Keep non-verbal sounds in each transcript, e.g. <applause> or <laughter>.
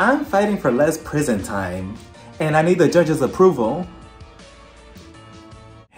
I'm fighting for less prison time, and I need the judge's approval.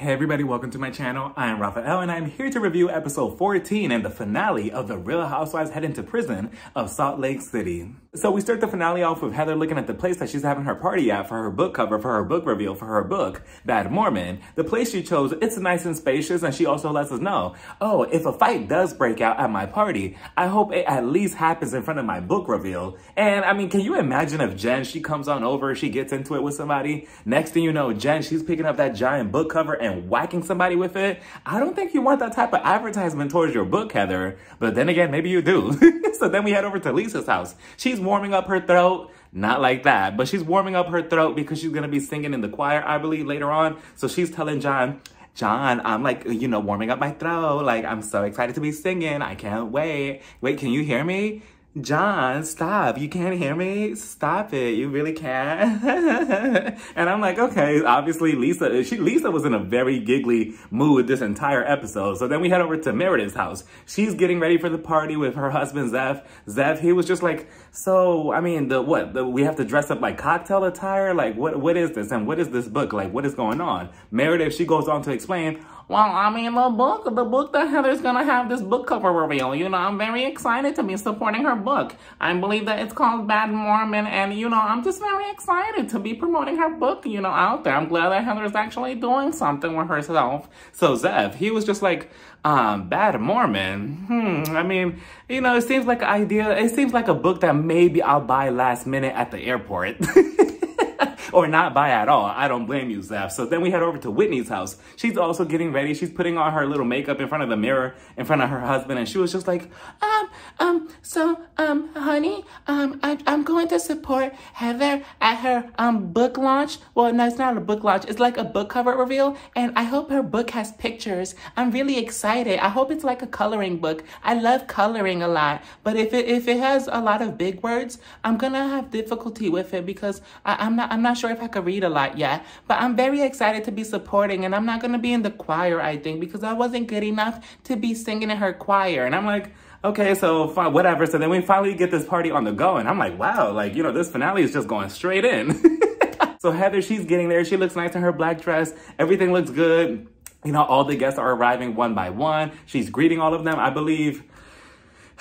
Hey everybody, welcome to my channel. I am Rafael and I'm here to review episode 14 and the finale of The Real Housewives Head into Prison of Salt Lake City. So we start the finale off with Heather looking at the place that she's having her party at for her book cover, for her book reveal, for her book, Bad Mormon. The place she chose, it's nice and spacious and she also lets us know, oh, if a fight does break out at my party, I hope it at least happens in front of my book reveal. And I mean, can you imagine if Jen, she comes on over, she gets into it with somebody, next thing you know, Jen, she's picking up that giant book cover and and whacking somebody with it, I don't think you want that type of advertisement towards your book, Heather. But then again, maybe you do. <laughs> so then we head over to Lisa's house. She's warming up her throat. Not like that, but she's warming up her throat because she's going to be singing in the choir, I believe, later on. So she's telling John, John, I'm like, you know, warming up my throat. Like, I'm so excited to be singing. I can't wait. Wait, can you hear me? John, stop. You can't hear me? Stop it. You really can't. <laughs> and I'm like, okay, obviously Lisa, she, Lisa was in a very giggly mood this entire episode. So then we head over to Meredith's house. She's getting ready for the party with her husband, Zeph. Zeph, he was just like, so, I mean, the what? The, we have to dress up like cocktail attire? Like, what? what is this? And what is this book? Like, what is going on? Meredith, she goes on to explain, well, I mean, the book, the book that Heather's gonna have this book cover reveal. You know, I'm very excited to be supporting her book. I believe that it's called Bad Mormon, and you know, I'm just very excited to be promoting her book, you know, out there. I'm glad that Heather's actually doing something with herself. So Zev, he was just like, um, Bad Mormon. Hmm, I mean, you know, it seems like an idea, it seems like a book that maybe I'll buy last minute at the airport. <laughs> or not buy at all. I don't blame you, Zeph. So then we head over to Whitney's house. She's also getting ready. She's putting on her little makeup in front of the mirror in front of her husband. And she was just like, um, um, so, um, honey, um, I, I'm going to support Heather at her, um, book launch. Well, no, it's not a book launch. It's like a book cover reveal. And I hope her book has pictures. I'm really excited. I hope it's like a coloring book. I love coloring a lot. But if it, if it has a lot of big words, I'm going to have difficulty with it because I, I'm not, I'm not sure if I could read a lot yet, but I'm very excited to be supporting and I'm not going to be in the choir, I think, because I wasn't good enough to be singing in her choir. And I'm like, okay, so fine, whatever. So then we finally get this party on the go and I'm like, wow, like, you know, this finale is just going straight in. <laughs> so Heather, she's getting there. She looks nice in her black dress. Everything looks good. You know, all the guests are arriving one by one. She's greeting all of them. I believe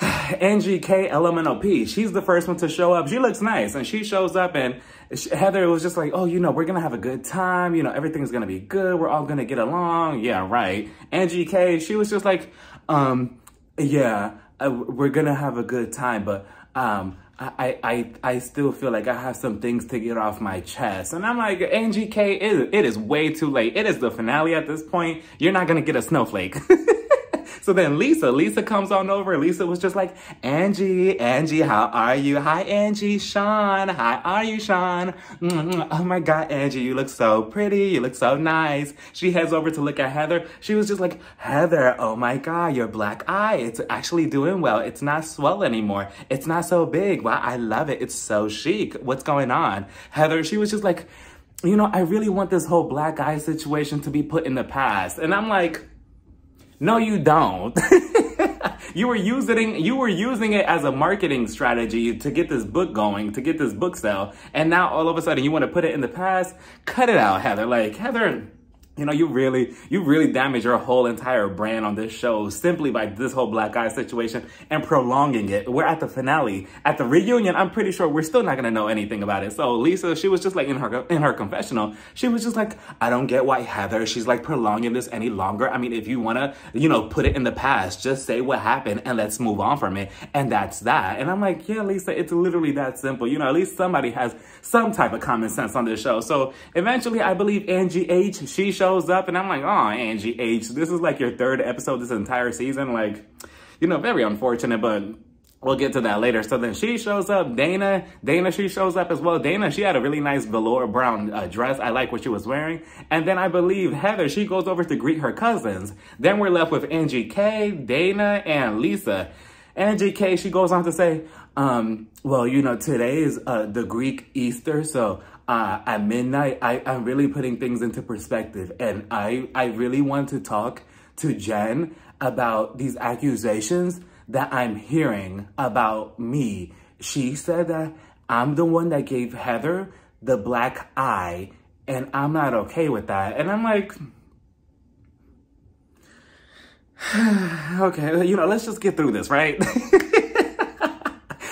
<sighs> Angie K LMNOP. She's the first one to show up. She looks nice and she shows up and Heather was just like, oh, you know, we're going to have a good time. You know, everything's going to be good. We're all going to get along. Yeah, right. Angie K, she was just like, um, yeah, uh, we're going to have a good time. But, um, I, I, I still feel like I have some things to get off my chest. And I'm like, Angie K, it, it is way too late. It is the finale at this point. You're not going to get a snowflake. <laughs> So then Lisa, Lisa comes on over. Lisa was just like, Angie, Angie, how are you? Hi, Angie, Sean. How are you, Sean? Mm-hmm. Oh my God, Angie, you look so pretty. You look so nice. She heads over to look at Heather. She was just like, Heather, oh my God, your black eye. It's actually doing well. It's not swell anymore. It's not so big. Wow, I love it. It's so chic. What's going on? Heather, she was just like, you know, I really want this whole black eye situation to be put in the past. And I'm like, no, you don't. <laughs> you were using you were using it as a marketing strategy to get this book going, to get this book sale, and now all of a sudden you want to put it in the past. Cut it out, Heather. Like Heather you know, you really, you really damage your whole entire brand on this show simply by this whole black eye situation and prolonging it. We're at the finale. At the reunion, I'm pretty sure we're still not gonna know anything about it. So Lisa, she was just like in her in her confessional, she was just like, I don't get why Heather, she's like prolonging this any longer. I mean, if you wanna, you know, put it in the past, just say what happened and let's move on from it. And that's that. And I'm like, yeah, Lisa, it's literally that simple. You know, at least somebody has some type of common sense on this show. So eventually, I believe Angie H, she shows up and I'm like, oh, Angie H, this is like your third episode this entire season. Like, you know, very unfortunate, but We'll get to that later. So then she shows up. Danna, Danna, she shows up as well. Danna, she had a really nice velour brown uh, dress. I like what she was wearing. And then I believe Heather, she goes over to greet her cousins. Then we're left with Angie K, Danna, and Lisa. Angie K, she goes on to say, um, well, you know, today is uh, the Greek Easter, so uh, at midnight, I, I'm really putting things into perspective. And I, I really want to talk to Jen about these accusations that I'm hearing about me. She said that I'm the one that gave Heather the black eye and I'm not okay with that. And I'm like, <sighs> okay, you know, let's just get through this, right? <laughs>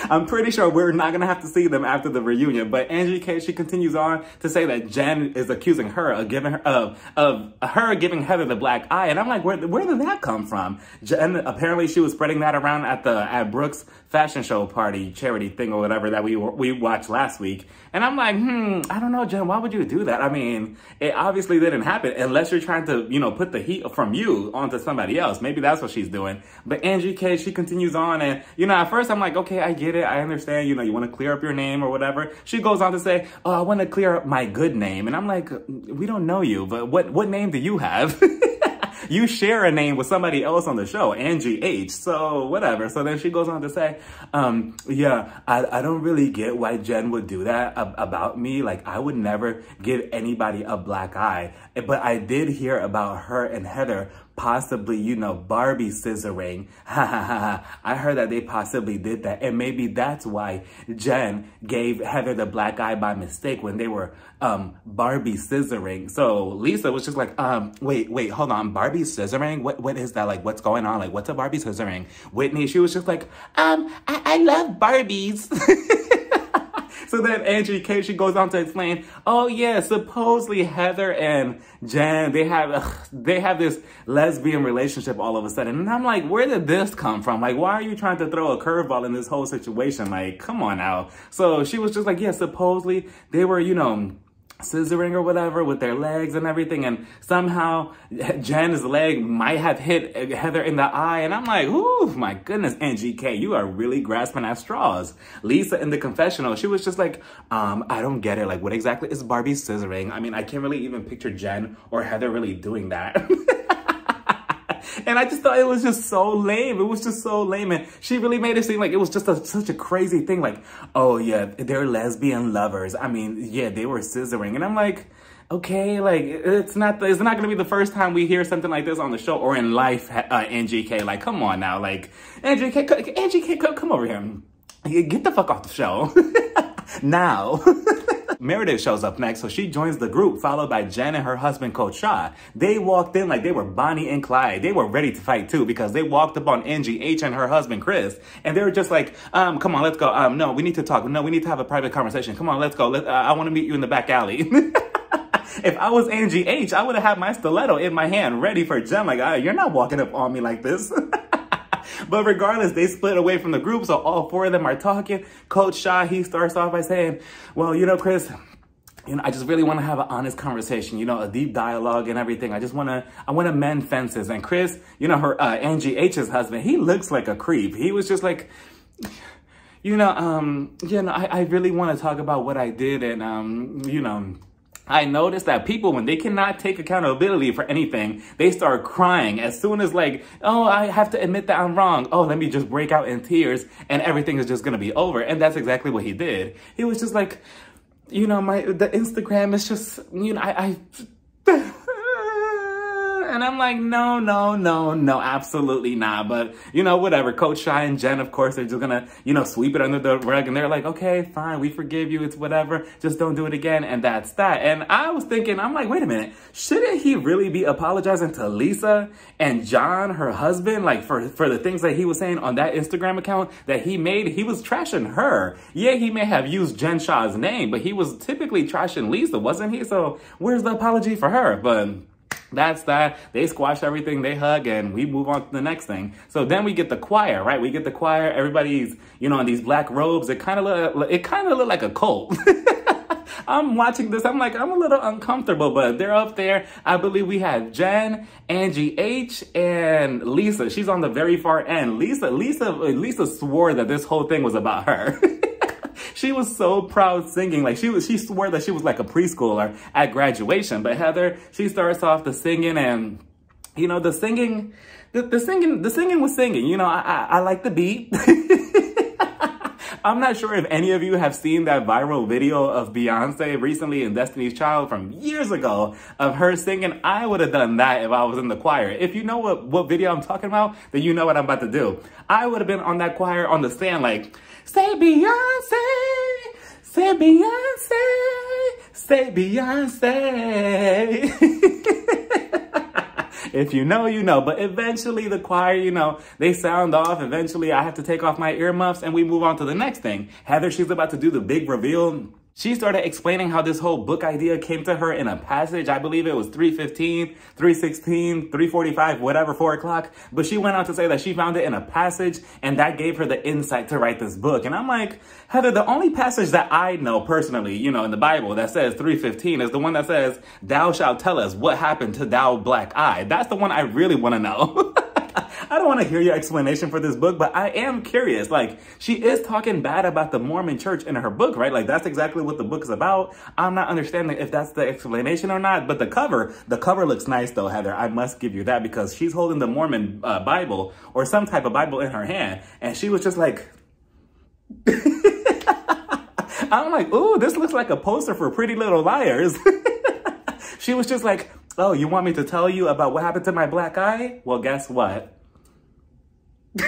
I'm pretty sure we're not gonna have to see them after the reunion. But Angie K, she continues on to say that Jen is accusing her of giving her of of her giving Heather the black eye, and I'm like, where where did that come from? Jen apparently she was spreading that around at the at Brooks fashion show party charity thing or whatever that we we watched last week, and I'm like, hmm, I don't know, Jen, why would you do that? I mean, it obviously didn't happen unless you're trying to you know put the heat from you onto somebody else. Maybe that's what she's doing. But Angie K, she continues on, and you know, at first I'm like, okay, I get it. I understand, you know, you want to clear up your name or whatever. She goes on to say, oh, I want to clear up my good name. And I'm like, we don't know you, but what, what name do you have? <laughs> you share a name with somebody else on the show, Angie H. So whatever. So then she goes on to say, um, yeah, I, I don't really get why Jen would do that ab about me. Like I would never give anybody a black eye. But I did hear about her and Heather possibly, you know, Barbie scissoring. <laughs> I heard that they possibly did that. And maybe that's why Jen gave Heather the black eye by mistake when they were um, Barbie scissoring. So Lisa was just like, um, wait, wait, hold on. Barbie scissoring? What, what is that? Like, what's going on? Like, what's a Barbie scissoring? Whitney, she was just like, um, I, I love Barbies. <laughs> So then Angie K, she goes on to explain, oh yeah, supposedly Heather and Jen, they have, ugh, they have this lesbian relationship all of a sudden. And I'm like, where did this come from? Like, why are you trying to throw a curveball in this whole situation? Like, come on now. So she was just like, yeah, supposedly they were, you know, scissoring or whatever with their legs and everything and somehow <laughs> Jen's leg might have hit Heather in the eye and I'm like, ooh, my goodness, Angie K, you are really grasping at straws. Lisa in the confessional, she was just like, um, I don't get it. Like, what exactly is Barbie scissoring? I mean, I can't really even picture Jen or Heather really doing that. <laughs> And I just thought it was just so lame. It was just so lame. And she really made it seem like it was just a, such a crazy thing. Like, oh yeah, they're lesbian lovers. I mean, yeah, they were scissoring. And I'm like, okay, like it's not, the, it's not going to be the first time we hear something like this on the show or in life, uh, Angie K. Like, come on now. Like, Angie K, NGK, come over here. Get the fuck off the show. <laughs> now. <laughs> Meredith shows up next, so she joins the group, followed by Jen and her husband, Coach Shah. They walked in like they were Bonnie and Clyde. They were ready to fight too because they walked up on Angie H and her husband, Chris, and they were just like, um, come on, let's go. Um, no, we need to talk. No, we need to have a private conversation. Come on, let's go. Let, uh, I want to meet you in the back alley. <laughs> if I was Angie H, I would have had my stiletto in my hand ready for Jen. Like, ah, you're not walking up on me like this. <laughs> but regardless, they split away from the group, so all four of them are talking. Coach Shah, he starts off by saying, well, you know, Chris, you know, I just really want to have an honest conversation, you know, a deep dialogue and everything. I just want to, I want to mend fences. And Chris, you know, her, uh, Angie H's husband, he looks like a creep. He was just like, you know, um, you know, I, I really want to talk about what I did and, um, you know, I noticed that people, when they cannot take accountability for anything, they start crying as soon as like, oh, I have to admit that I'm wrong. Oh, let me just break out in tears and everything is just going to be over. And that's exactly what he did. He was just like, you know, my, the Instagram is just, you know, I, I and I'm like, no, no, no, no, absolutely not. But, you know, whatever. Coach Shah and Jen, of course, they're just gonna, you know, sweep it under the rug. And they're like, okay, fine, we forgive you. It's whatever. Just don't do it again. And that's that. And I was thinking, I'm like, wait a minute. Shouldn't he really be apologizing to Lisa and John, her husband, like for, for the things that he was saying on that Instagram account that he made? He was trashing her. Yeah, he may have used Jen Shah's name, but he was typically trashing Lisa, wasn't he? So where's the apology for her? But that's that. They squash everything, they hug, and we move on to the next thing. So then we get the choir, right? We get the choir. Everybody's, you know, in these black robes. It kind of look, it kind of look like a cult. <laughs> I'm watching this. I'm like, I'm a little uncomfortable, but they're up there. I believe we had Jen, Angie H, and Lisa. She's on the very far end. Lisa, Lisa, Lisa swore that this whole thing was about her. <laughs> she was so proud singing. Like she was, she swore that she was like a preschooler at graduation. But Heather, she starts off the singing and, you know, the singing, the, the singing, the singing was singing. You know, I, I, I like the beat. <laughs> I'm not sure if any of you have seen that viral video of Beyonce recently in Destiny's Child from years ago of her singing. I would have done that if I was in the choir. If you know what, what video I'm talking about, then you know what I'm about to do. I would have been on that choir on the stand like, say Beyonce, Say Beyonce, say Beyonce. <laughs> if you know, you know. But eventually the choir, you know, they sound off. Eventually I have to take off my earmuffs and we move on to the next thing. Heather, she's about to do the big reveal she started explaining how this whole book idea came to her in a passage. I believe it was 315, 316, 345, whatever, 4 o'clock. But she went on to say that she found it in a passage and that gave her the insight to write this book. And I'm like, Heather, the only passage that I know personally, you know, in the Bible that says 315 is the one that says, thou shalt tell us what happened to thou black eye. That's the one I really want to know. <laughs> <laughs> I don't want to hear your explanation for this book, but I am curious. Like, she is talking bad about the Mormon church in her book, right? Like, that's exactly what the book is about. I'm not understanding if that's the explanation or not, but the cover, the cover looks nice though, Heather. I must give you that because she's holding the Mormon uh, Bible or some type of Bible in her hand. And she was just like, <laughs> I'm like, ooh, this looks like a poster for Pretty Little Liars. <laughs> she was just like, oh, you want me to tell you about what happened to my black eye? Well, guess what? <laughs>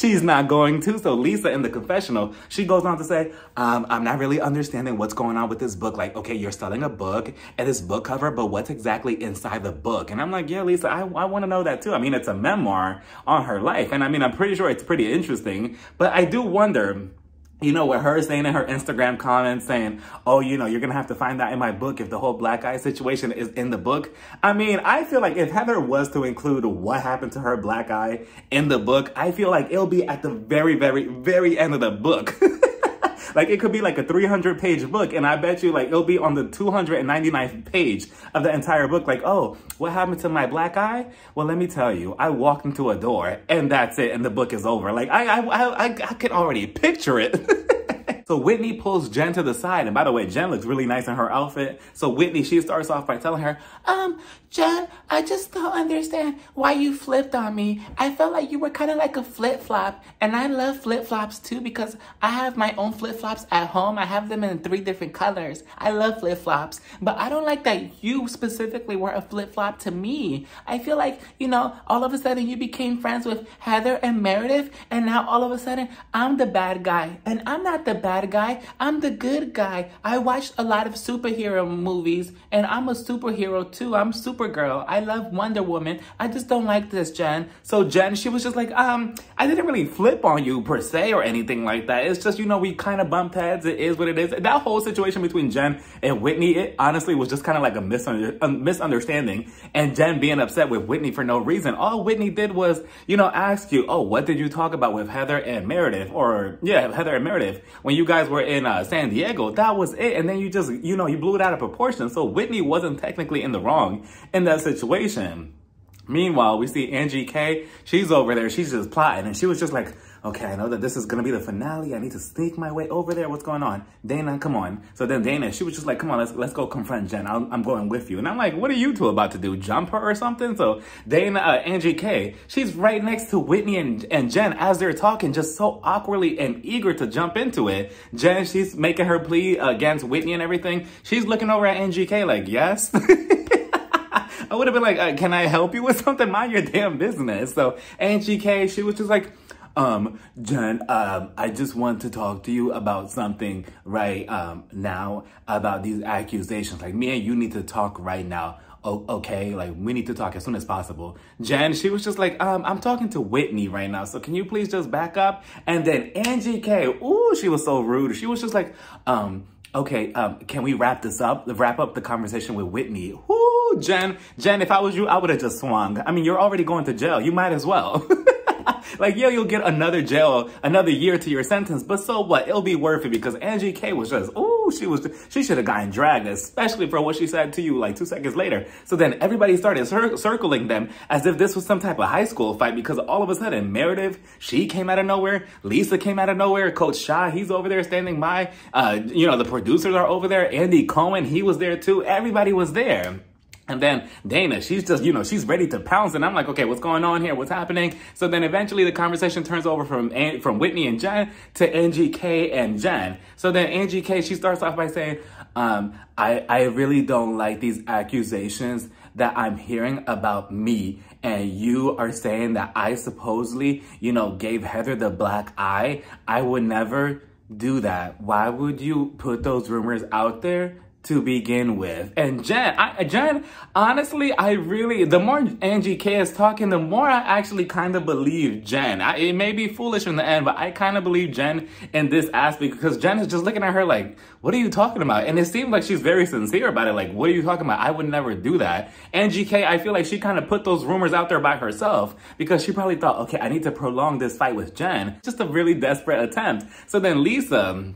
She's not going to. So Lisa in the confessional, she goes on to say, um, I'm not really understanding what's going on with this book. Like, okay, you're selling a book and this book cover, but what's exactly inside the book? And I'm like, yeah, Lisa, I, I want to know that too. I mean, it's a memoir on her life. And I mean, I'm pretty sure it's pretty interesting, but I do wonder, you know, with her saying in her Instagram comments saying, oh, you know, you're going to have to find that in my book if the whole black eye situation is in the book. I mean, I feel like if Heather was to include what happened to her black eye in the book, I feel like it'll be at the very, very, very end of the book. <laughs> Like it could be like a 300 page book and I bet you like it'll be on the 299th page of the entire book. Like, oh, what happened to my black eye? Well, let me tell you, I walked into a door and that's it. And the book is over. Like I, I, I, I can already picture it. <laughs> So Whitney pulls Jen to the side. And by the way, Jen looks really nice in her outfit. So Whitney, she starts off by telling her, um, Jen, I just don't understand why you flipped on me. I felt like you were kind of like a flip-flop. And I love flip-flops too because I have my own flip-flops at home. I have them in three different colors. I love flip-flops. But I don't like that you specifically were a flip-flop to me. I feel like, you know, all of a sudden you became friends with Heather and Meredith. And now all of a sudden I'm the bad guy. And I'm not the bad bad guy. I'm the good guy. I watched a lot of superhero movies and I'm a superhero too. I'm Supergirl. I love Wonder Woman. I just don't like this, Jen. So Jen, she was just like, um, I didn't really flip on you per se or anything like that. It's just, you know, we kind of bumped heads. It is what it is. That whole situation between Jen and Whitney, it honestly was just kind of like a, misunder a misunderstanding. And Jen being upset with Whitney for no reason. All Whitney did was, you know, ask you, oh, what did you talk about with Heather and Meredith? Or, yeah, Heather and Meredith. When you guys were in uh, San Diego, that was it. And then you just, you know, you blew it out of proportion. So Whitney wasn't technically in the wrong in that situation. Meanwhile, we see Angie K. She's over there. She's just plotting. And she was just like, okay, I know that this is to be the finale. I need to sneak my way over there. What's going on? Danna, come on. So then Danna, she was just like, come on, let's let's go confront Jen. i am going with you. And I'm like, what are you two about to do? Jump her or something? So Danna, uh, Angie K, she's right next to Whitney and, and Jen as they're talking, just so awkwardly and eager to jump into it. Jen, she's making her plea against Whitney and everything. She's looking over at Angie K like, yes. <laughs> I would have been like, uh, can I help you with something? Mind your damn business. So Angie K, she was just like, um, Jen, um, I just want to talk to you about something right um, now about these accusations. Like, me and you need to talk right now. Okay, like we need to talk as soon as possible. Jen, she was just like, um, I'm talking to Whitney right now, so can you please just back up? And then Angie K, ooh, she was so rude. She was just like, um, okay, um, can we wrap this up? Wrap up the conversation with Whitney. Whoo, Jen, Jen, if I was you, I would have just swung. I mean, you're already going to jail. You might as well. <laughs> like, yeah, you'll get another jail, another year to your sentence, but so what? It'll be worth it because Angie K was just, ooh, she was, she should have gotten dragged, especially for what she said to you like two seconds later. So then everybody started cir circling them as if this was some type of high school fight because all of a sudden Meredith, she came out of nowhere. Lisa came out of nowhere. Coach Shah, he's over there standing by. Uh, you know, the producers are over there. Andy Cohen, he was there too. Everybody was there. And then Danna, she's just, you know, she's ready to pounce. And I'm like, okay, what's going on here? What's happening? So then eventually the conversation turns over from from Whitney and Jen to Angie K and Jen. So then Angie K, she starts off by saying, um, I, I really don't like these accusations that I'm hearing about me. And you are saying that I supposedly, you know, gave Heather the black eye. I would never do that? Why would you put those rumors out there to begin with. And Jen, I, Jen, honestly, I really, the more Angie K is talking, the more I actually kind of believe Jen. I, it may be foolish in the end, but I kind of believe Jen in this aspect because Jen is just looking at her like, what are you talking about? And it seems like she's very sincere about it. Like, what are you talking about? I would never do that. Angie K, I feel like she kind of put those rumors out there by herself because she probably thought, okay, I need to prolong this fight with Jen. Just a really desperate attempt. So then Lisa,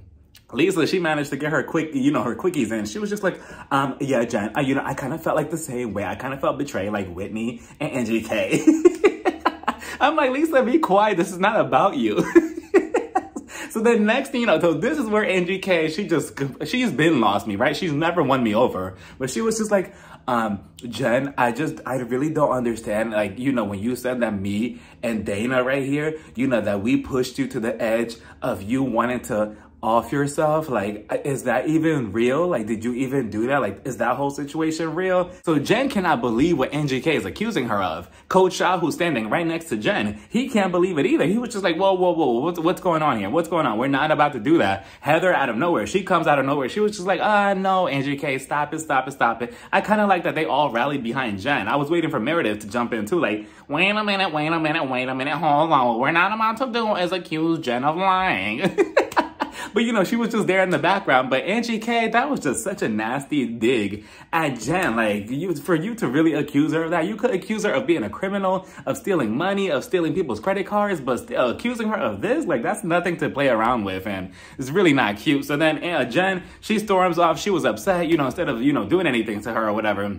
Lisa, she managed to get her quick, you know, her quickies in. She was just like, um, yeah, Jen, I, you know, I kind of felt like the same way. I kind of felt betrayed like Whitney and Angie K. <laughs> I'm like, Lisa, be quiet. This is not about you. <laughs> so then next thing you know, so this is where Angie K, she just, she's been lost me, right? She's never won me over. But she was just like, um, Jen, I just, I really don't understand. Like, you know, when you said that me and Danna right here, you know, that we pushed you to the edge of you wanting to off yourself? Like, is that even real? Like, did you even do that? Like, is that whole situation real? So Jen cannot believe what Angie K is accusing her of. Coach Shah, who's standing right next to Jen, he can't believe it either. He was just like, whoa, whoa, whoa, what's, what's going on here? What's going on? We're not about to do that. Heather out of nowhere, she comes out of nowhere. She was just like, ah, uh, no, Angie K, stop it, stop it, stop it. I kind of like that they all rallied behind Jen. I was waiting for Meredith to jump in too, like, wait a minute, wait a minute, wait a minute, hold on. We're not about to do is accuse Jen of lying. <laughs> But you know, she was just there in the background. But Angie K, that was just such a nasty dig at Jen. Like, you, for you to really accuse her of that, you could accuse her of being a criminal, of stealing money, of stealing people's credit cards, but uh, accusing her of this, like, that's nothing to play around with. And it's really not cute. So then uh, Jen, she storms off. She was upset, you know, instead of, you know, doing anything to her or whatever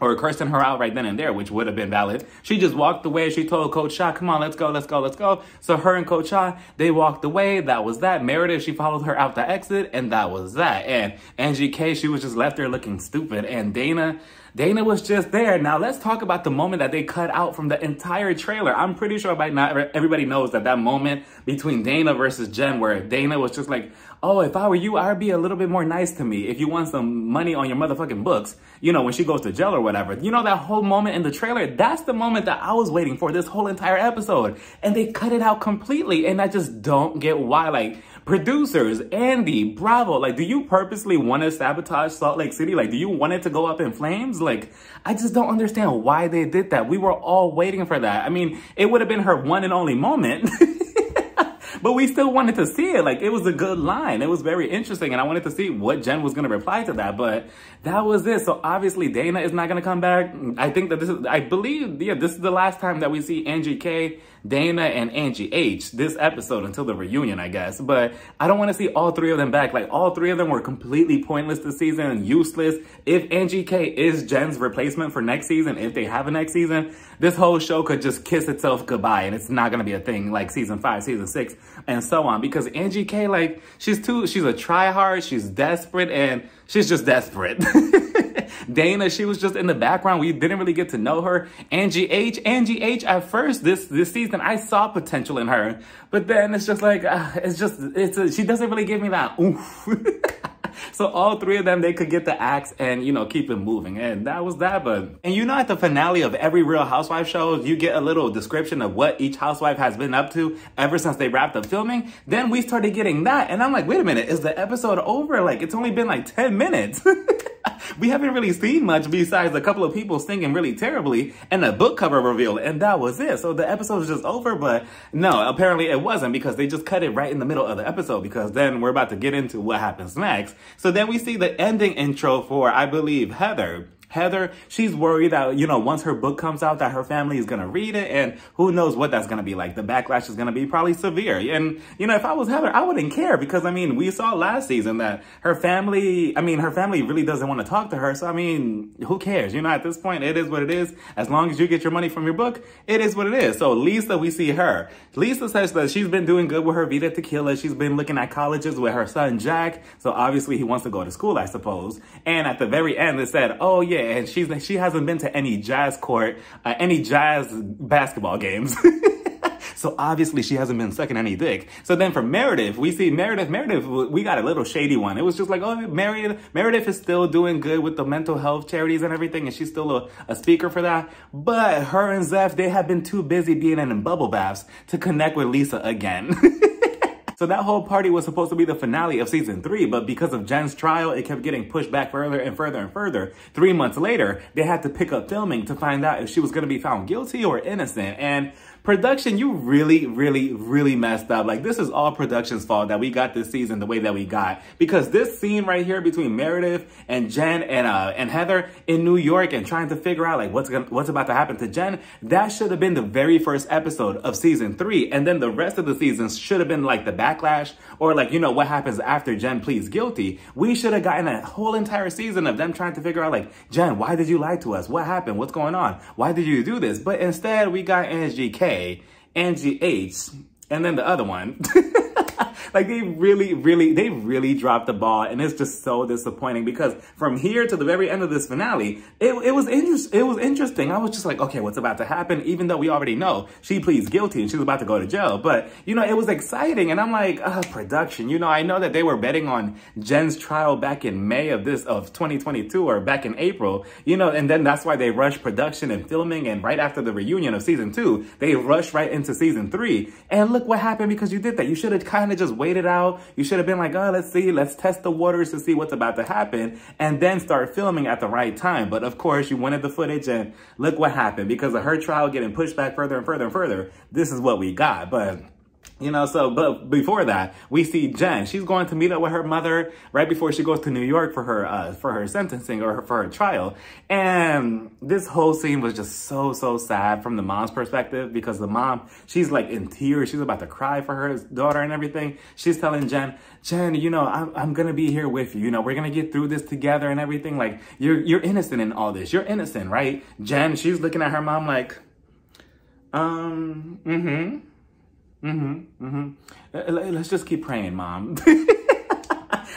or cursing her out right then and there, which would have been valid. She just walked away. She told Coach Shah, come on, let's go, let's go, let's go. So her and Coach Shah, they walked away. That was that. Meredith, she followed her out the exit, and that was that. And Angie K, she was just left there looking stupid. And Danna, Danna was just there. Now let's talk about the moment that they cut out from the entire trailer. I'm pretty sure by now everybody knows that that moment between Danna versus Jen where Danna was just like, oh, if I were you, I'd be a little bit more nice to me if you want some money on your motherfucking books, you know, when she goes to jail or whatever. You know, that whole moment in the trailer, that's the moment that I was waiting for this whole entire episode. And they cut it out completely. And I just don't get why. Like, Producers, Andy, Bravo, like, do you purposely want to sabotage Salt Lake City? Like, do you want it to go up in flames? Like, I just don't understand why they did that. We were all waiting for that. I mean, it would have been her one and only moment. <laughs> but we still wanted to see it. Like, it was a good line. It was very interesting, and I wanted to see what Jen was going to reply to that, but that was it. So obviously, Danna is not going to come back. I think that this is, I believe, yeah, this is the last time that we see Angie K Danna and Angie H this episode until the reunion, I guess. But I don't want to see all three of them back. Like, all three of them were completely pointless this season useless. If Angie K is Jen's replacement for next season, if they have a next season, this whole show could just kiss itself goodbye and it's not going to be a thing like season five, season six, and so on. Because Angie K, like, she's too, she's a tryhard, she's desperate, and she's just desperate. <laughs> Danna, she was just in the background. We didn't really get to know her. Angie H, Angie H, at first this this season, I saw potential in her, but then it's just like uh, it's just it's a, she doesn't really give me that oof. <laughs> <laughs> so all three of them, they could get the axe and, you know, keep it moving. And that was that. But, and you know, at the finale of every Real Housewife show, you get a little description of what each housewife has been up to ever since they wrapped up filming. Then we started getting that. And I'm like, wait a minute, is the episode over? Like, it's only been like 10 minutes. <laughs> we haven't really seen much besides a couple of people singing really terribly and a book cover reveal, and that was it. So the episode was just over, but no, apparently it wasn't because they just cut it right in the middle of the episode because then we're about to get into what happens next. So then we see the ending intro for, I believe, Heather. Heather, she's worried that, you know, once her book comes out that her family is going to read it and who knows what that's going to be like. The backlash is going to be probably severe. And, you know, if I was Heather, I wouldn't care because, I mean, we saw last season that her family, I mean, her family really doesn't want to talk to her. So, I mean, who cares? You know, at this point, it is what it is. As long as you get your money from your book, it is what it is. So Lisa, we see her. Lisa says that she's been doing good with her Vida Tequila. She's been looking at colleges with her son, Jack. So obviously he wants to go to school, I suppose. And at the very end, it said, oh yeah, and she's she hasn't been to any jazz court, uh, any jazz basketball games. <laughs> So obviously she hasn't been sucking any dick. So then for Meredith, we see Meredith, Meredith, we got a little shady one. It was just like, oh, Meredith, Meredith is still doing good with the mental health charities and everything. And she's still a, a speaker for that. But her and Zeph, they have been too busy being in bubble baths to connect with Lisa again. <laughs> So that whole party was supposed to be the finale of season three, but because of Jen's trial, it kept getting pushed back further and further and further. Three months later, they had to pick up filming to find out if she was going to be found guilty or innocent. And production, you really, really, really messed up. Like this is all production's fault that we got this season the way that we got. Because this scene right here between Meredith and Jen and uh and Heather in New York and trying to figure out like what's gonna, what's about to happen to Jen, that should have been the very first episode of season three. And then the rest of the seasons should have been like the backlash or like, you know, what happens after Jen pleads guilty. We should have gotten a whole entire season of them trying to figure out like, Jen, why did you lie to us? What happened? What's going on? Why did you do this? But instead we got Angie H, and then the other one. <laughs> like they really, really, they really dropped the ball. And it's just so disappointing because from here to the very end of this finale, it, it was interesting. It was interesting. I was just like, okay, what's about to happen? Even though we already know she pleads guilty and she's about to go to jail. But, you know, it was exciting. And I'm like, uh, production, you know, I know that they were betting on Jen's trial back in May of this, of 2022 or back in April, you know, and then that's why they rushed production and filming. And right after the reunion of season two, they rushed right into season three. And look what happened because you did that. You should have kind of just waited out. You should have been like, oh, let's see, let's test the waters to see what's about to happen and then start filming at the right time. But of course, you wanted the footage and look what happened because of her trial getting pushed back further and further and further. This is what we got. But you know, so, but before that, we see Jen. She's going to meet up with her mother right before she goes to New York for her, uh, for her sentencing or for her trial. And this whole scene was just so, so sad from the mom's perspective because the mom, she's like in tears. She's about to cry for her daughter and everything. She's telling Jen, Jen, you know, I'm, I'm going to be here with you. You know, we're going to get through this together and everything. Like, you're, you're innocent in all this. You're innocent, right? Jen, she's looking at her mom like, um, mm-hmm. Mm-hmm. Mm-hmm. Let's just keep praying, mom. <laughs>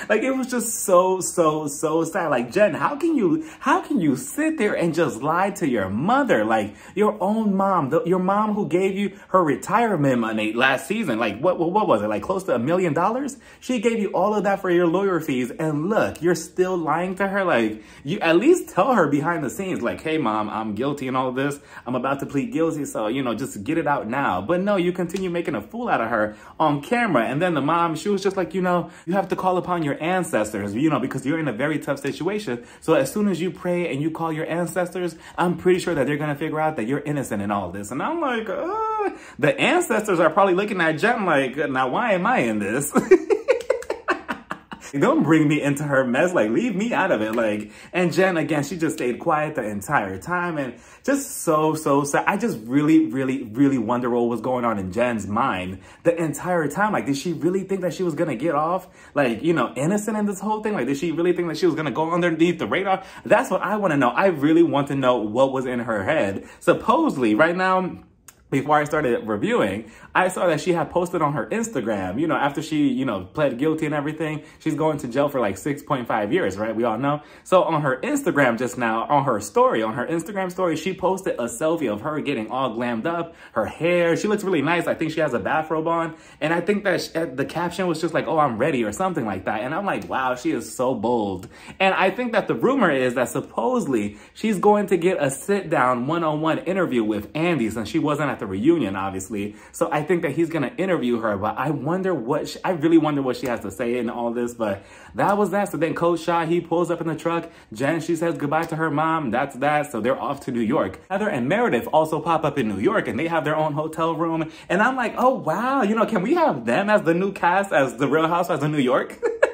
Like it was just so, so, so sad. Like Jen, how can you, how can you sit there and just lie to your mother? Like your own mom, the, your mom who gave you her retirement money last season. Like what, what, what was it? Like close to a million dollars? She gave you all of that for your lawyer fees. And look, you're still lying to her. Like you at least tell her behind the scenes, like, hey mom, I'm guilty and all this. I'm about to plead guilty. So, you know, just get it out now. But no, you continue making a fool out of her on camera. And then the mom, she was just like, you know, you have to call upon your ancestors, you know, because you're in a very tough situation. So as soon as you pray and you call your ancestors, I'm pretty sure that they're going to figure out that you're innocent in all this. And I'm like, uh, the ancestors are probably looking at Jen like, now why am I in this? <laughs> Don't bring me into her mess. Like, leave me out of it. Like, and Jen, again, she just stayed quiet the entire time and just so, so sad. I just really, really, really wonder what was going on in Jen's mind the entire time. Like, did she really think that she was going to get off, like, you know, innocent in this whole thing? Like, did she really think that she was going to go underneath the radar? That's what I want to know. I really want to know what was in her head. Supposedly, right now, before I started reviewing, I saw that she had posted on her Instagram, you know, after she, you know, pled guilty and everything, she's going to jail for like 6.5 years, right? We all know. So on her Instagram just now, on her story, on her Instagram story, she posted a selfie of her getting all glammed up, her hair. She looks really nice. I think she has a bathrobe on. And I think that she, eh, the caption was just like, oh, I'm ready or something like that. And I'm like, wow, she is so bold. And I think that the rumor is that supposedly she's going to get a sit down one-on-one interview with Andy since she wasn't at the reunion, obviously. So I think that he's going to interview her, but I wonder what, she, I really wonder what she has to say in all this, but that was that. So then Coach Shah, he pulls up in the truck. Jen, she says goodbye to her mom. That's that. So they're off to New York. Heather and Meredith also pop up in New York and they have their own hotel room. And I'm like, oh, wow. You know, can we have them as the new cast as the Real Housewives of New York? <laughs>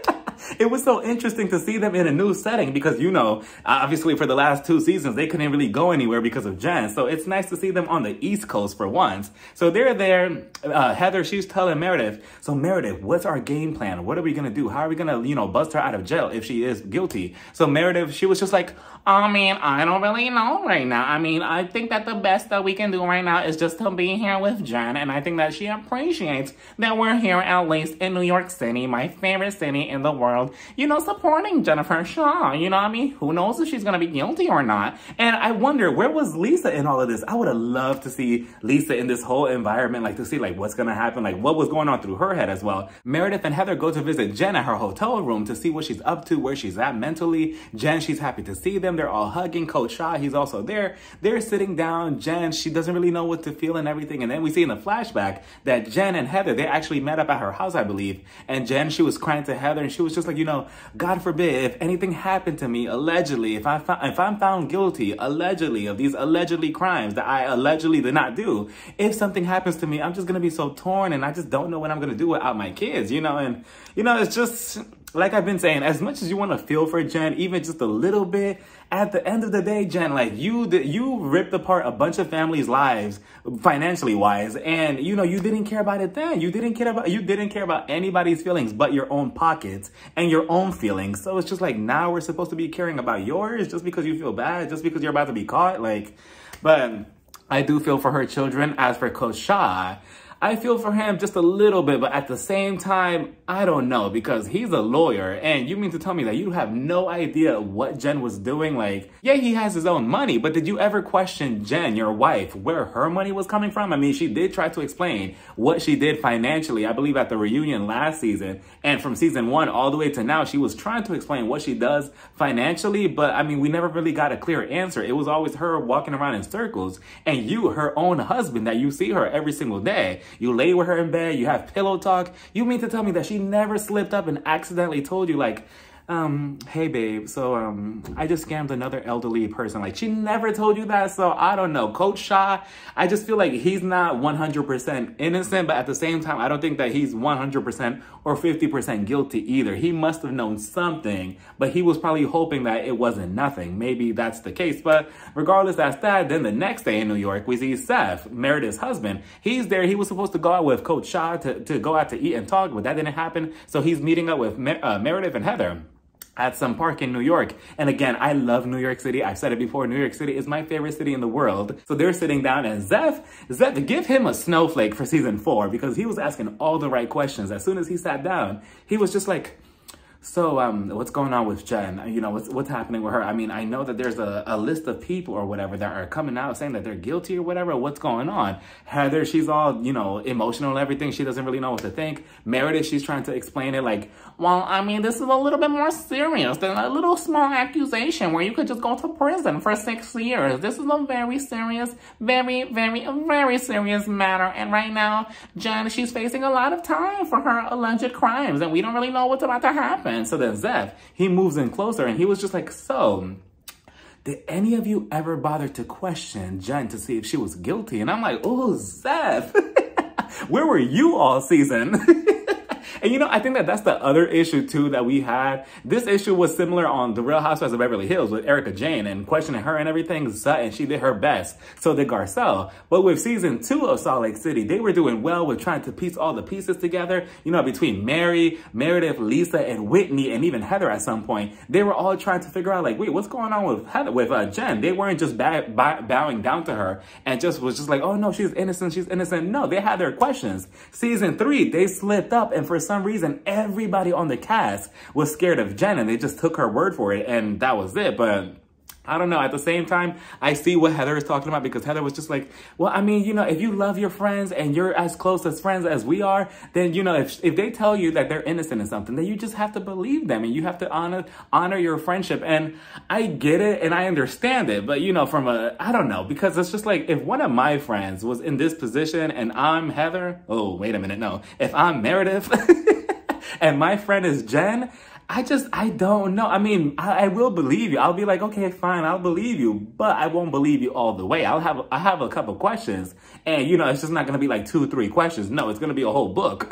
it was so interesting to see them in a new setting because, you know, obviously for the last two seasons, they couldn't really go anywhere because of Jen. So it's nice to see them on the East Coast for once. So they're there. Uh, Heather, she's telling Meredith, so Meredith, what's our game plan? What are we going to do? How are we going to, you know, bust her out of jail if she is guilty? So Meredith, she was just like, I mean, I don't really know right now. I mean, I think that the best that we can do right now is just to be here with Jen. And I think that she appreciates that we're here at least in New York City, my favorite city in the world you know, supporting Jennifer Shah. You know what I mean? Who knows if she's going to be guilty or not? And I wonder, where was Lisa in all of this? I would have loved to see Lisa in this whole environment, like to see like what's going to happen, like what was going on through her head as well. Meredith and Heather go to visit Jen at her hotel room to see what she's up to, where she's at mentally. Jen, she's happy to see them. They're all hugging. Coach Shah, he's also there. They're sitting down. Jen, she doesn't really know what to feel and everything. And then we see in the flashback that Jen and Heather, they actually met up at her house, I believe. And Jen, she was crying to Heather and she was just like, you know, God forbid, if anything happened to me, allegedly, if, I if I'm found guilty, allegedly, of these allegedly crimes that I allegedly did not do, if something happens to me, I'm just going to be so torn and I just don't know what I'm going to do without my kids, you know? And, you know, it's just like I've been saying, as much as you want to feel for Jen, even just a little bit, at the end of the day, Jen, like you, you ripped apart a bunch of families' lives financially wise, and you know you didn't care about it then. You didn't care about you didn't care about anybody's feelings but your own pockets and your own feelings. So it's just like now we're supposed to be caring about yours just because you feel bad, just because you're about to be caught, like. But I do feel for her children. As for Coach Shah, I feel for him just a little bit, but at the same time, I don't know because he's a lawyer and you mean to tell me that you have no idea what Jen was doing? Like, yeah, he has his own money, but did you ever question Jen, your wife, where her money was coming from? I mean, she did try to explain what she did financially, I believe at the reunion last season. And from season one all the way to now, she was trying to explain what she does financially, but I mean, we never really got a clear answer. It was always her walking around in circles and you, her own husband, that you see her every single day you lay with her in bed, you have pillow talk. You mean to tell me that she never slipped up and accidentally told you like, um, hey babe, so um, I just scammed another elderly person. Like she never told you that, so I don't know. Coach Shah, I just feel like he's not 100% innocent, but at the same time, I don't think that he's 100% or 50% guilty either. He must have known something, but he was probably hoping that it wasn't nothing. Maybe that's the case, but regardless, that's that. Then the next day in New York, we see Seth, Meredith's husband. He's there. He was supposed to go out with Coach Shah to, to go out to eat and talk, but that didn't happen. So he's meeting up with Mer uh, Meredith and Heather at some park in New York. And again, I love New York City. I've said it before, New York City is my favorite city in the world. So they're sitting down and Zeph, Zeph, give him a snowflake for season four because he was asking all the right questions. As soon as he sat down, he was just like, so, um, what's going on with Jen? You know, what's what's happening with her? I mean, I know that there's a, a list of people or whatever that are coming out saying that they're guilty or whatever. What's going on? Heather, she's all, you know, emotional and everything. She doesn't really know what to think. Meredith, she's trying to explain it like, well, I mean, this is a little bit more serious than a little small accusation where you could just go to prison for six years. This is a very serious, very, very, very serious matter. And right now, Jen, she's facing a lot of time for her alleged crimes, and we don't really know what's about to happen. And so then Zeph, he moves in closer and he was just like, so, did any of you ever bother to question Jen to see if she was guilty? And I'm like, oh, Zeph, <laughs> where were you all season? <laughs> And you know, I think that that's the other issue too that we had. This issue was similar on The Real Housewives of Beverly Hills with Erika Jayne and questioning her and everything. Sutton, she did her best. So did Garcelle. But with season two of Salt Lake City, they were doing well with trying to piece all the pieces together. You know, between Mary, Meredith, Lisa, and Whitney, and even Heather at some point, they were all trying to figure out like, wait, what's going on with Heather, with uh, Jen? They weren't just bowing down to her and just was just like, oh no, she's innocent, she's innocent. No, they had their questions. Season three, they slipped up and for some some reason, everybody on the cast was scared of Jen and they just took her word for it and that was it. But I don't know. At the same time, I see what Heather is talking about because Heather was just like, well, I mean, you know, if you love your friends and you're as close as friends as we are, then, you know, if, if they tell you that they're innocent in something, then you just have to believe them and you have to honor, honor your friendship. And I get it and I understand it, but, you know, from a, I don't know, because it's just like, if one of my friends was in this position and I'm Heather, oh, wait a minute, no. If I'm Meredith <laughs> and my friend is Jen, I just, I don't know. I mean, I, I, will believe you. I'll be like, okay, fine, I'll believe you, but I won't believe you all the way. I'll have, I have a couple questions and you know, it's just not going to be like two, three questions. No, it's going to be a whole book.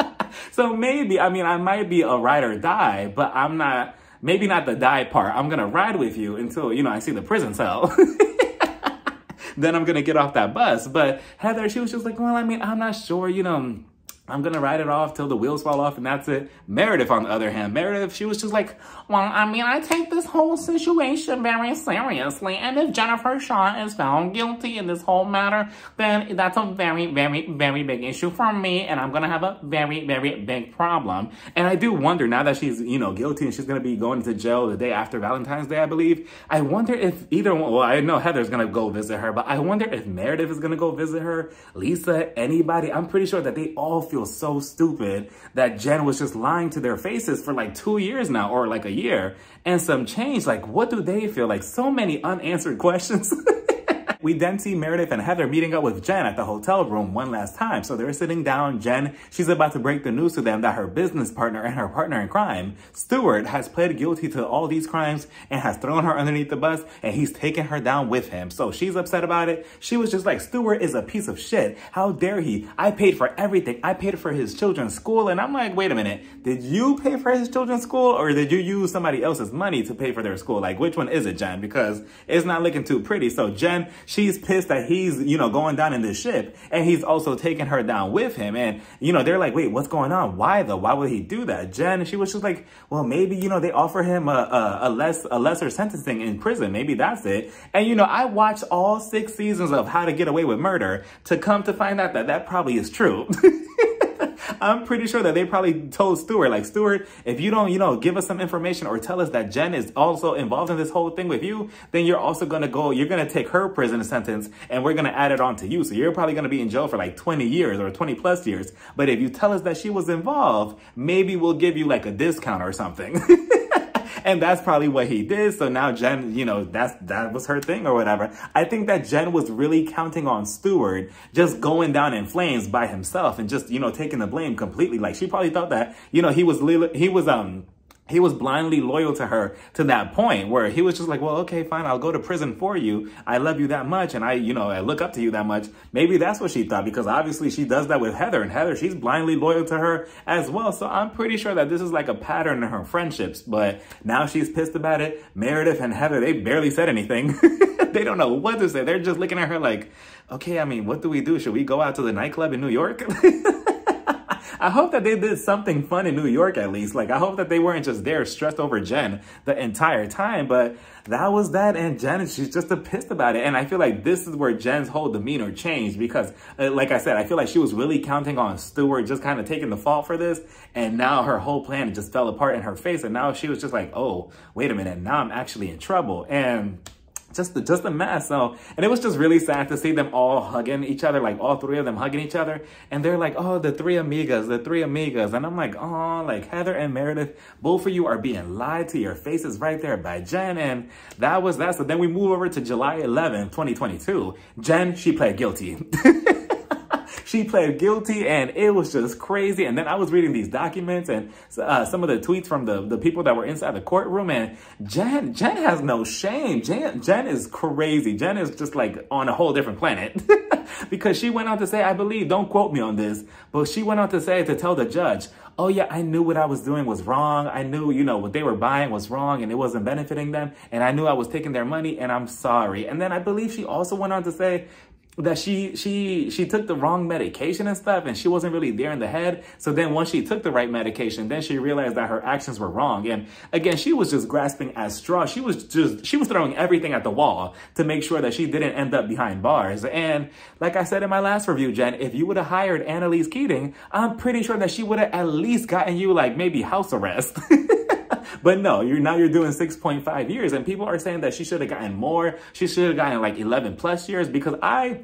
<laughs> so maybe, I mean, I might be a ride or die, but I'm not, maybe not the die part. I'm going to ride with you until, you know, I see the prison cell. <laughs> then I'm going to get off that bus. But Heather, she was just like, well, I mean, I'm not sure, you know, I'm gonna write it off till the wheels fall off and that's it. Meredith, on the other hand, Meredith, she was just like, well, I mean, I take this whole situation very seriously, and if Jennifer Shah is found guilty in this whole matter, then that's a very, very, very big issue for me, and I'm gonna have a very, very big problem. And I do wonder, now that she's, you know, guilty and she's gonna be going to jail the day after Valentine's Day, I believe, I wonder if either one, well, I know Heather's gonna go visit her, but I wonder if Meredith is gonna go visit her, Lisa, anybody. I'm pretty sure that they all feel feel so stupid that Jen was just lying to their faces for like two years now or like a year and some change. Like, what do they feel? Like so many unanswered <laughs> questions. We then see Meredith and Heather meeting up with Jen at the hotel room one last time. So they're sitting down. Jen, she's about to break the news to them that her business partner and her partner in crime, Stewart, has pled guilty to all these crimes and has thrown her underneath the bus and he's taken her down with him. So she's upset about it. She was just like, Stewart is a piece of shit. How dare he? I paid for everything. I paid for his children's school. And I'm like, wait a minute. Did you pay for his children's school or did you use somebody else's money to pay for their school? Like, which one is it, Jen? Because it's not looking too pretty. So Jen, she's pissed that he's, you know, going down in this ship and he's also taking her down with him. And, you know, they're like, wait, what's going on? Why though? Why would he do that? Jen, she was just like, well, maybe, you know, they offer him a, a, a less, a lesser sentencing in prison. Maybe that's it. And, you know, I watched all six seasons of How to Get Away with Murder to come to find out that that probably is true. <laughs> I'm pretty sure that they probably told Stuart, like, Stuart, if you don't, you know, give us some information or tell us that Jen is also involved in this whole thing with you, then you're also going to go, you're going to take her prison sentence and we're going to add it on to you. So you're probably going to be in jail for like 20 years or 20 plus years. But if you tell us that she was involved, maybe we'll give you like a discount or something. <laughs> and that's probably what he did. So now Jen, you know, that's that was her thing or whatever. I think that Jen was really counting on Stewart just going down in flames by himself and just, you know, taking the blame completely. Like she probably thought that, you know, he was he was um he was blindly loyal to her to that point where he was just like, well, okay, fine, I'll go to prison for you. I love you that much and I, you know, I look up to you that much. Maybe that's what she thought because obviously she does that with Heather and Heather, she's blindly loyal to her as well. So I'm pretty sure that this is like a pattern in her friendships, but now she's pissed about it. Meredith and Heather, they barely said anything. <laughs> they don't know what to say. They're just looking at her like, okay, I mean, what do we do? Should we go out to the nightclub in New York? <laughs> I hope that they did something fun in New York at least. Like, I hope that they weren't just there stressed over Jen the entire time. But that was that. And Jen, she's just a pissed about it. And I feel like this is where Jen's whole demeanor changed because, uh, like I said, I feel like she was really counting on Stewart just kind of taking the fault for this. And now her whole plan just fell apart in her face. And now she was just like, oh, wait a minute. Now I'm actually in trouble. And just just a mess. So, and it was just really sad to see them all hugging each other, like all three of them hugging each other. And they're like, oh, the three amigas, the three amigas. And I'm like, oh, like Heather and Meredith, both of you are being lied to your faces right there by Jen. And that was that. So then we move over to July 11, 2022. Jen, she pled guilty. <laughs> she pled guilty and it was just crazy. And then I was reading these documents and uh, some of the tweets from the, the people that were inside the courtroom and Jen, Jen has no shame. Jen, Jen is crazy. Jen is just like on a whole different planet <laughs> because she went on to say, I believe, don't quote me on this, but she went on to say, to tell the judge, oh yeah, I knew what I was doing was wrong. I knew, you know, what they were buying was wrong and it wasn't benefiting them. And I knew I was taking their money and I'm sorry. And then I believe she also went on to say, that she she she took the wrong medication and stuff and she wasn't really there in the head. So then once she took the right medication then she realized that her actions were wrong. And again she was just grasping at straw. She was just she was throwing everything at the wall to make sure that she didn't end up behind bars. And like i said in my last review jen if you would have hired annalise keating i'm pretty sure that she would have at least gotten you like maybe house arrest <laughs> <laughs> but no, you're now you're doing 6.5 years and people are saying that she should have gotten more. She should have gotten like 11 plus years because I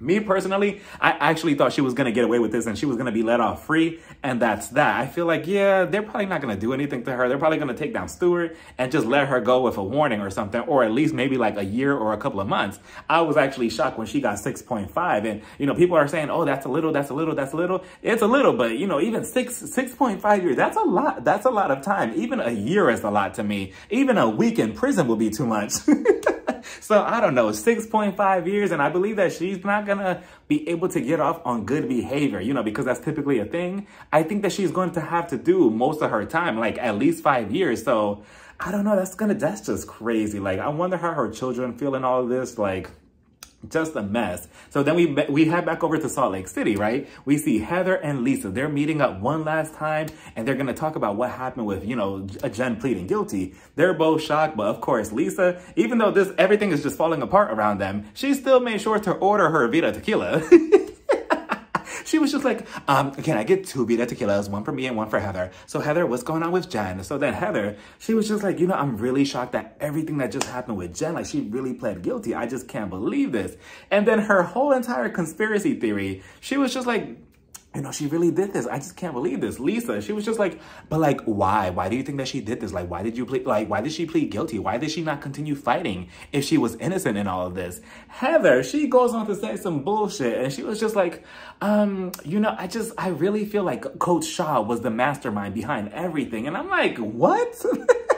me personally, I actually thought she was going to get away with this and she was going to be let off free. And that's that. I feel like, yeah, they're probably not going to do anything to her. They're probably going to take down Stewart and just let her go with a warning or something, or at least maybe like a year or a couple of months. I was actually shocked when she got 6.5. And, you know, people are saying, oh, that's a little, that's a little, that's a little. It's a little, but, you know, even six, 6.5 years, that's a lot. That's a lot of time. Even a year is a lot to me. Even a week in prison will be too much. <laughs> so I don't know, 6.5 years. And I believe that she's not going to be able to get off on good behavior, you know, because that's typically a thing. I think that she's going to have to do most of her time, like at least five years. So I don't know. That's going to, that's just crazy. Like, I wonder how her children feel in all this. Like, just a mess. So then we we head back over to Salt Lake City, right? We see Heather and Lisa. They're meeting up one last time, and they're gonna talk about what happened with you know uh, Jen pleading guilty. They're both shocked, but of course Lisa, even though this everything is just falling apart around them, she still made sure to order her Vida tequila. <laughs> she was just like, um, can I get two Vida tequilas, one for me and one for Heather? So Heather, what's going on with Jen? So then Heather, she was just like, you know, I'm really shocked that everything that just happened with Jen, like she really pled guilty. I just can't believe this. And then her whole entire conspiracy theory, she was just like, you know, she really did this. I just can't believe this. Lisa, she was just like, but like, why? Why do you think that she did this? Like, why did you plead, like, why did she plead guilty? Why did she not continue fighting if she was innocent in all of this? Heather, she goes on to say some bullshit and she was just like, um, you know, I just, I really feel like Coach Shah was the mastermind behind everything. And I'm like, what? <laughs>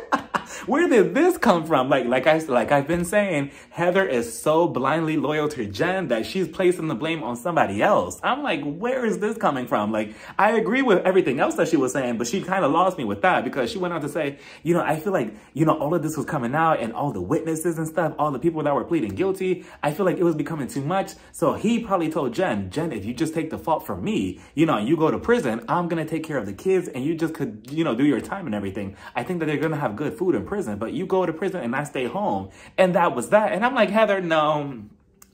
Where did this come from? Like, like I, like I've been saying, Heather is so blindly loyal to Jen that she's placing the blame on somebody else. I'm like, where is this coming from? Like, I agree with everything else that she was saying, but she kind of lost me with that because she went on to say, you know, I feel like, you know, all of this was coming out and all the witnesses and stuff, all the people that were pleading guilty, I feel like it was becoming too much. So he probably told Jen, Jen, if you just take the fault from me, you know, you go to prison, I'm going to take care of the kids and you just could, you know, do your time and everything. I think that they're going to have good food and prison, but you go to prison and I stay home. And that was that. And I'm like, Heather, no.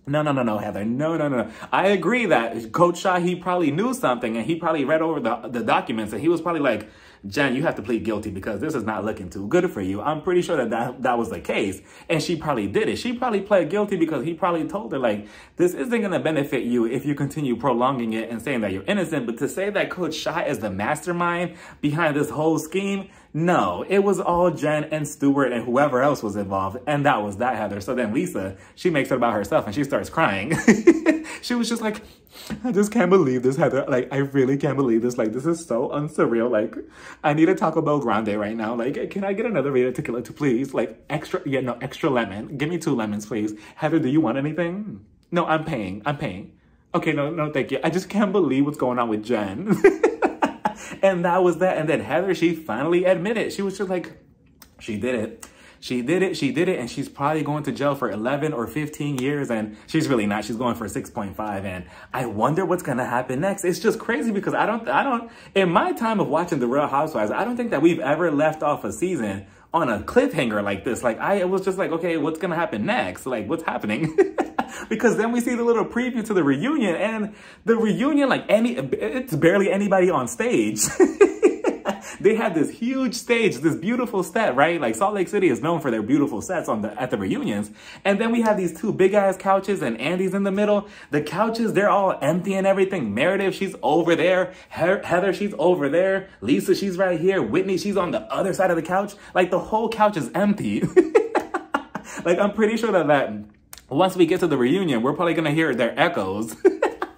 No, no, no, no, Heather. No, no, no. I agree that Coach Shah, he probably knew something and he probably read over the, the documents and he was probably like, Jen, you have to plead guilty because this is not looking too good for you. I'm pretty sure that that, that was the case. And she probably did it. She probably pled guilty because he probably told her, like, this isn't going to benefit you if you continue prolonging it and saying that you're innocent. But to say that Coach Shah is the mastermind behind this whole scheme, no, it was all Jen and Stuart and whoever else was involved. And that was that, Heather. So then Lisa, she makes it about herself and she starts crying. <laughs> she was just like, I just can't believe this, Heather. Like, I really can't believe this. Like, this is so unsurreal. Like, I need a Taco Bell Grande right now. Like, can I get another Vida Tequila too, please? Like, extra, yeah, no, extra lemon. Give me two lemons, please. Heather, do you want anything? No, I'm paying. I'm paying. Okay, no, no, thank you. I just can't believe what's going on with Jen. <laughs> <laughs> and that was that. And then Heather, she finally admitted. She was just like, she did it. She did it, she did it, and she's probably going to jail for 11 or 15 years, and she's really not. She's going for 6.5, and I wonder what's gonna happen next. It's just crazy because I don't, I don't, in my time of watching The Real Housewives, I don't think that we've ever left off a season on a cliffhanger like this. Like, I was just like, okay, what's gonna happen next? Like, what's happening? <laughs> because then we see the little preview to the reunion, and the reunion, like, any, it's barely anybody on stage. <laughs> they had this huge stage, this beautiful set, right? Like Salt Lake City is known for their beautiful sets on the at the reunions. And then we have these two big ass couches and Andy's in the middle. The couches, they're all empty and everything. Meredith, she's over there. Heather, she's over there. Lisa, she's right here. Whitney, she's on the other side of the couch. Like the whole couch is empty. <laughs> like I'm pretty sure that that once we get to the reunion, we're probably gonna hear their echoes. <laughs>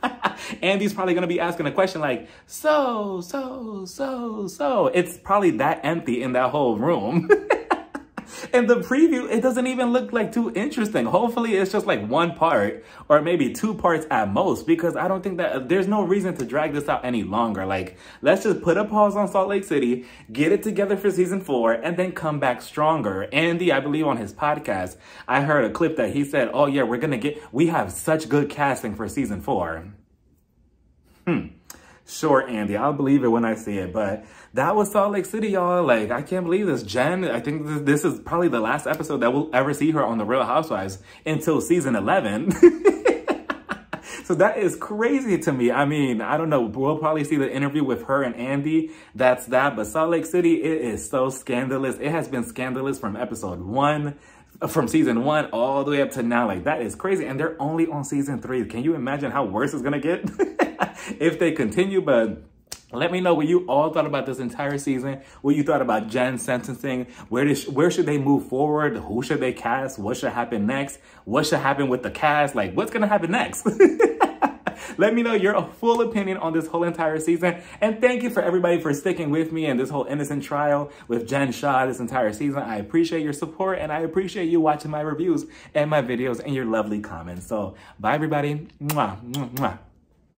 <laughs> Andy's probably to be asking a question like, so, so, so, so. It's probably that empty in that whole room. <laughs> and the preview, it doesn't even look like too interesting. Hopefully it's just like one part or maybe two parts at most because I don't think that there's no reason to drag this out any longer. Like, let's just put a pause on Salt Lake City, get it together for season four, and then come back stronger. Andy, I believe on his podcast, I heard a clip that he said, oh yeah, we're going to get, we have such good casting for season four. Hmm. Sure, Andy, I'll believe it when I see it. But that was Salt Lake City, y'all. Like, I can't believe this. Jen, I think this is probably the last episode that we'll ever see her on The Real Housewives until season 11. <laughs> so that is crazy to me. I mean, I don't know. We'll probably see the interview with her and Andy. That's that. But Salt Lake City, it is so scandalous. It has been scandalous from episode one from season one all the way up to now. Like that is crazy. And they're only on season three. Can you imagine how worse it's gonna get <laughs> if they continue? But let me know what you all thought about this entire season. What you thought about Jen sentencing. Where did where should they move forward? Who should they cast? What should happen next? What should happen with the cast? Like what's gonna happen next? <laughs> Let me know your full opinion on this whole entire season. And thank you for everybody for sticking with me in this whole innocent trial with Jen Shah this entire season. I appreciate your support and I appreciate you watching my reviews and my videos and your lovely comments. So bye everybody. Mwah, mwah, mwah.